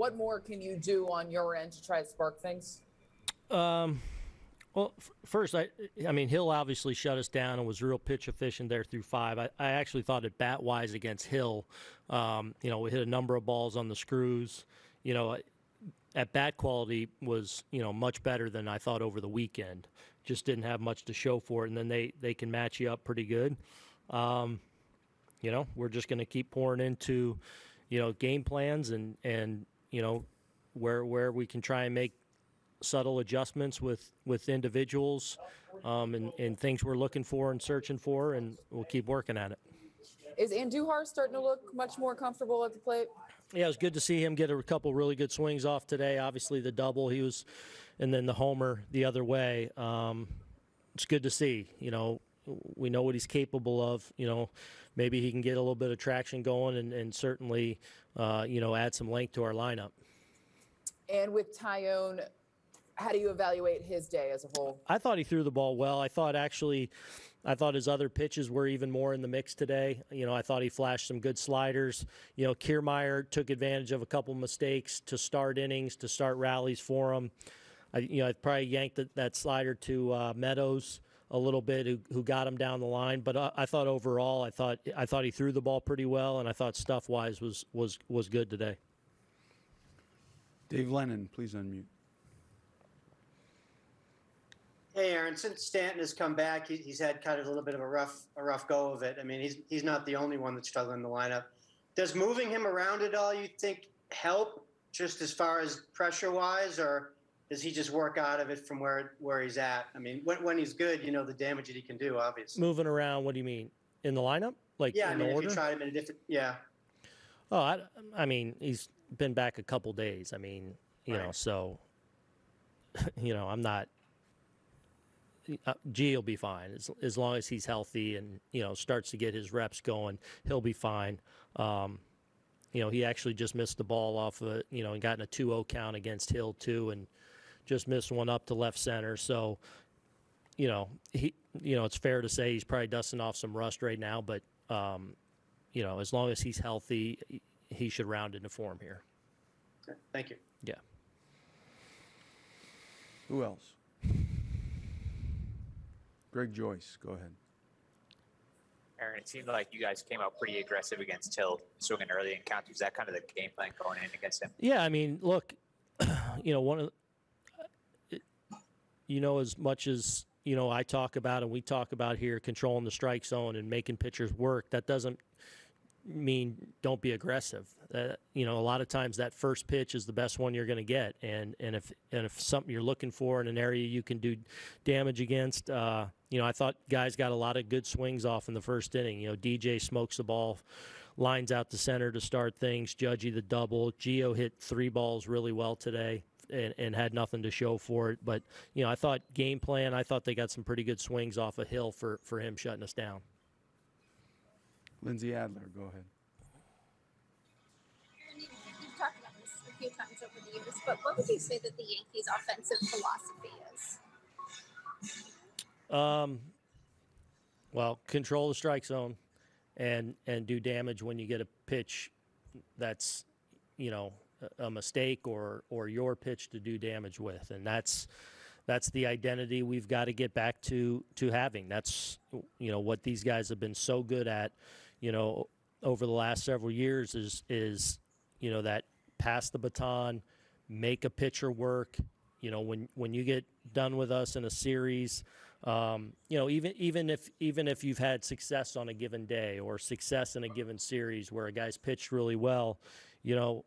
what more can you do on your end to try to spark things? Um, well, f- first, I, I mean, Hill obviously shut us down and was real pitch efficient there through five. I, I actually thought at bat wise against Hill, um, you know, we hit a number of balls on the screws. You know, at bat quality was you know much better than I thought over the weekend. Just didn't have much to show for it, and then they they can match you up pretty good. Um, you know, we're just going to keep pouring into, you know, game plans and and you know where where we can try and make subtle adjustments with with individuals um, and, and things we're looking for and searching for, and we'll keep working at it. Is Andujar starting to look much more comfortable at the plate? Yeah, it was good to see him get a couple really good swings off today. Obviously, the double he was, and then the homer the other way. Um, it's good to see. You know, we know what he's capable of. You know, maybe he can get a little bit of traction going, and, and certainly, uh, you know, add some length to our lineup. And with Taillon, how do you evaluate his day as a whole? I thought he threw the ball well. I thought actually, I thought his other pitches were even more in the mix today. You know, I thought he flashed some good sliders. You know, Kiermaier took advantage of a couple mistakes to start innings, to start rallies for him. I, you know, I probably yanked that, that slider to uh, Meadows a little bit, who, who got him down the line. But I, I thought overall, I thought I thought he threw the ball pretty well, and I thought stuff wise was was was good today. Dave Lennon, please unmute. Hey, Aaron. Since Stanton has come back, he, he's had kind of a little bit of a rough, a rough go of it. I mean, he's he's not the only one that's struggling in the lineup. Does moving him around at all, you think, help just as far as pressure wise, or does he just work out of it from where where he's at? I mean, when, when he's good, you know the damage that he can do. Obviously. Moving around, what do you mean in the lineup? Like Yeah, I in mean, the if you tried him in a different, yeah. Oh, I, I mean, he's been back a couple days. I mean, you know, so, you know, I'm not. Uh, G will be fine as as long as he's healthy and you know starts to get his reps going. He'll be fine. Um, you know, he actually just missed the ball off of it. You know, and gotten a 2-0 count against Hill too, and just missed one up to left center. So, you know, he, you know, it's fair to say he's probably dusting off some rust right now, but um, you know, as long as he's healthy, he- he should round into form here. Okay, Thank you. Yeah. Who else? Greg Joyce, go ahead. Aaron, it seemed like you guys came out pretty aggressive against Hill, swinging early in counts. Was that kind of the game plan going in against him? Yeah, I mean, look, you know, one of, it- you know, as much as you know, I talk about and we talk about here, controlling the strike zone and making pitchers work. That doesn't mean don't be aggressive. Uh, you know, a lot of times that first pitch is the best one you're going to get, and and if and if something you're looking for in an area you can do damage against, uh, you know, I thought guys got a lot of good swings off in the first inning. You know, DJ smokes the ball, lines out the center to start things. Judgy the double. Gio hit three balls really well today. And, and had nothing to show for it, but you know I thought game plan. I thought they got some pretty good swings off of Hill for for him shutting us down. Lindsay Adler, go ahead. Aaron, you've, you've talked about this a few times over the years, but what would you say that the Yankees' offensive philosophy is? Um, well, control the strike zone, and and do damage when you get a pitch that's, you know, a, mistake or or your pitch to do damage with, and that's that's the identity we've got to get back to to having. That's you know what these guys have been so good at, you know, over the last several years is is you know that pass the baton, make a pitcher work. You know when when you get done with us in a series, um, you know even even if even if you've had success on a given day or success in a given series where a guy's pitched really well, you know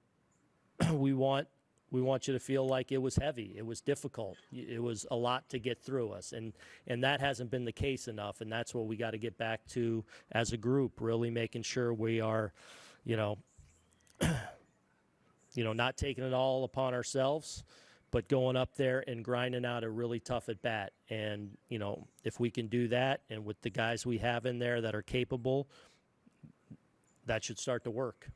we want we want you to feel like it was heavy, it was difficult, it was a lot to get through us, and and that hasn't been the case enough, and that's what we got to get back to as a group, really making sure we are, you know, you know, not taking it all upon ourselves, but going up there and grinding out a really tough at bat, and you know, if we can do that, and with the guys we have in there that are capable, that should start to work.